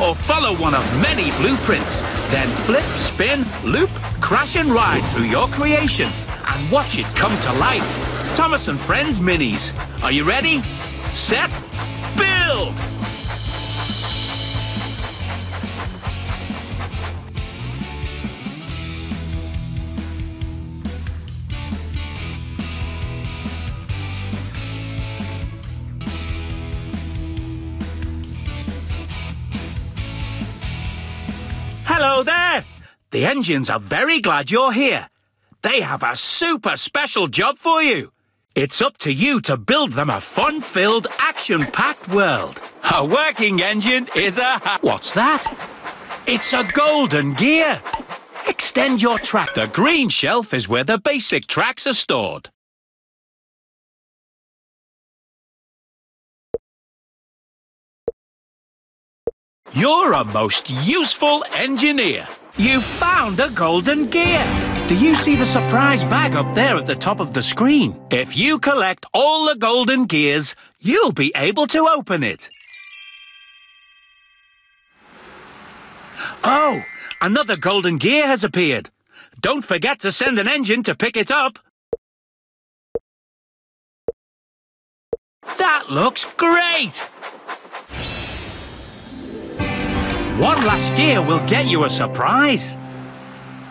or follow one of many blueprints. Then flip, spin, loop, crash and ride through your creation and watch it come to life. Thomas and Friends Minis. Are you ready? Set, Hello there! The engines are very glad you're here. They have a super special job for you. It's up to you to build them a fun-filled, action-packed world. A working engine is a... What's that? It's a golden gear. Extend your track. The green shelf is where the basic tracks are stored. You're a most useful engineer. You found a golden gear. Do you see the surprise bag up there at the top of the screen? If you collect all the golden gears, you'll be able to open it. Oh, another golden gear has appeared. Don't forget to send an engine to pick it up. That looks great! One last gear will get you a surprise.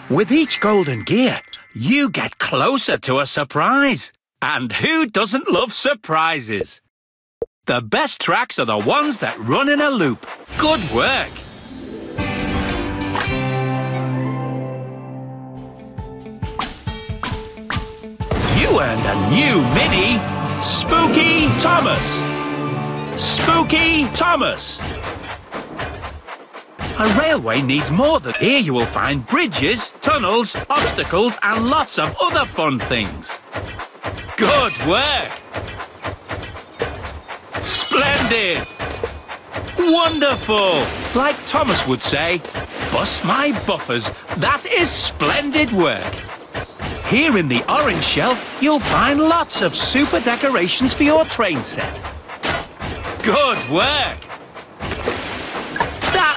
With each golden gear, you get closer to a surprise. And who doesn't love surprises? The best tracks are the ones that run in a loop. Good work! You earned a new Mini, Spooky Thomas. Spooky Thomas. A railway needs more than... Here you will find bridges, tunnels, obstacles and lots of other fun things. Good work! Splendid! Wonderful! Like Thomas would say, bust my buffers, that is splendid work. Here in the orange shelf, you'll find lots of super decorations for your train set. Good work!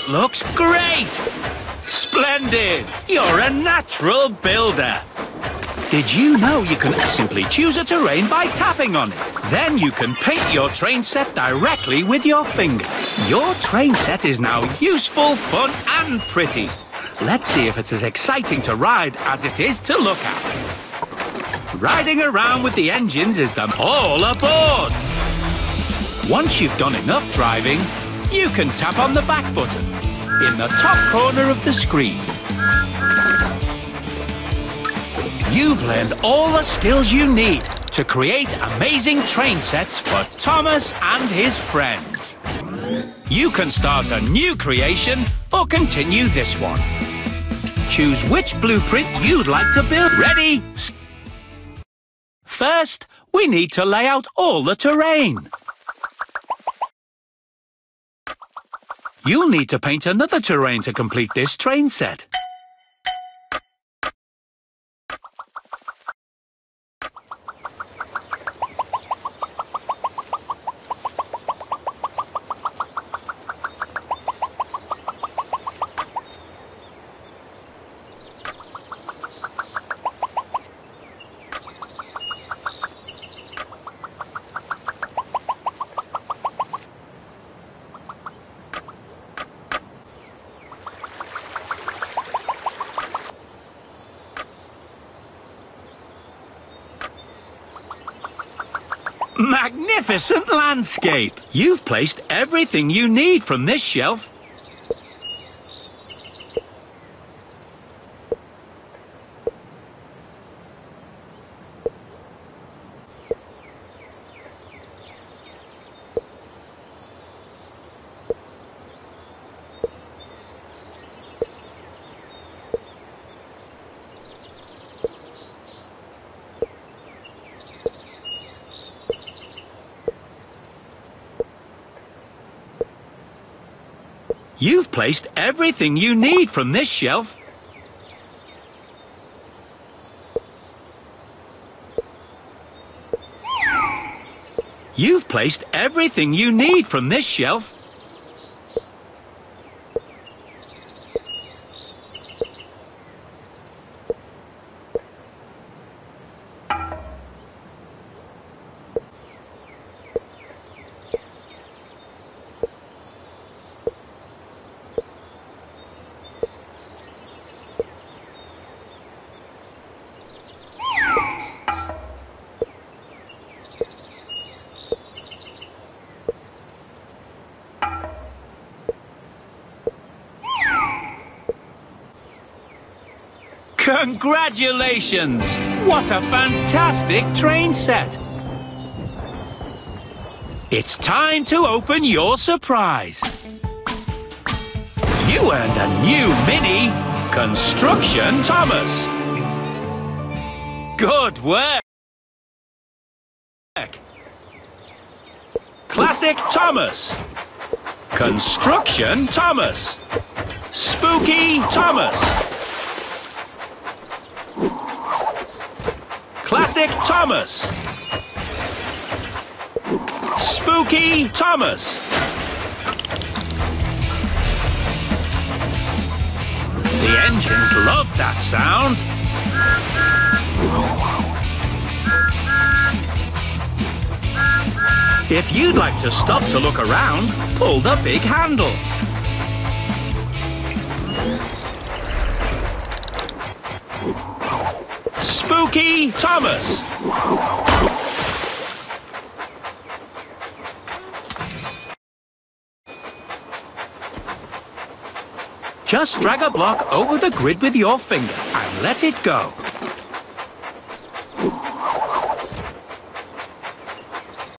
Looks great! Splendid! You're a natural builder. Did you know you can simply choose a terrain by tapping on it? Then you can paint your train set directly with your finger. Your train set is now useful, fun and pretty. Let's see if it's as exciting to ride as it is to look at. Riding around with the engines is them all aboard. Once you've done enough driving, you can tap on the back button in the top corner of the screen. You've learned all the skills you need to create amazing train sets for Thomas and his friends. You can start a new creation or continue this one. Choose which blueprint you'd like to build. Ready? First, we need to lay out all the terrain. You'll need to paint another terrain to complete this train set. Magnificent landscape! You've placed everything you need from this shelf You've placed everything you need from this shelf. You've placed everything you need from this shelf Congratulations! What a fantastic train set! It's time to open your surprise. You earned a new Mini Construction Thomas. Good work! Classic Thomas. Construction Thomas. Spooky Thomas. Classic Thomas. Spooky Thomas. The engines love that sound. If you'd like to stop to look around, pull the big handle. Thomas. Just drag a block over the grid with your finger and let it go.